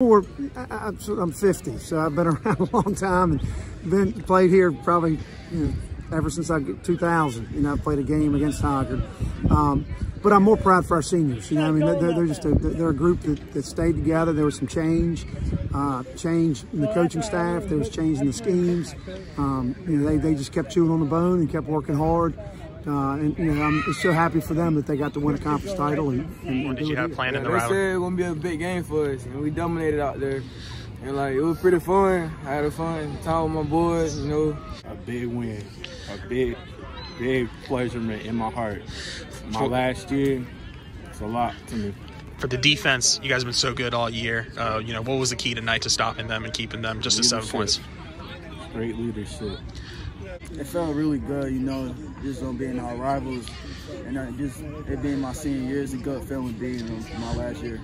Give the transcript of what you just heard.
We're, I, am 50, so I've been around a long time and been played here probably you know, ever since I 2000. You know, I played a game against Hoggard. Um, but I'm more proud for our seniors. You know, I mean, they're, they're just a, they're a group that, that stayed together. There was some change, uh, change in the coaching staff. There was change in the schemes. Um, you know, they, they just kept chewing on the bone and kept working hard. Uh, and you know, I'm so happy for them that they got to win a conference title. And, and did you have planned in the They said it was gonna be a big game for us, and we dominated out there. And like it was pretty fun. I had a fun time with my boys, you know. A big win, a big, big pleasure in my heart. My last year, it's a lot to me. For the defense, you guys have been so good all year. Uh, you know, what was the key tonight to stopping them and keeping them just leadership. to seven points? Great leadership. It felt really good, you know, just on being our rivals and just it being my senior year, is a good feeling being my last year.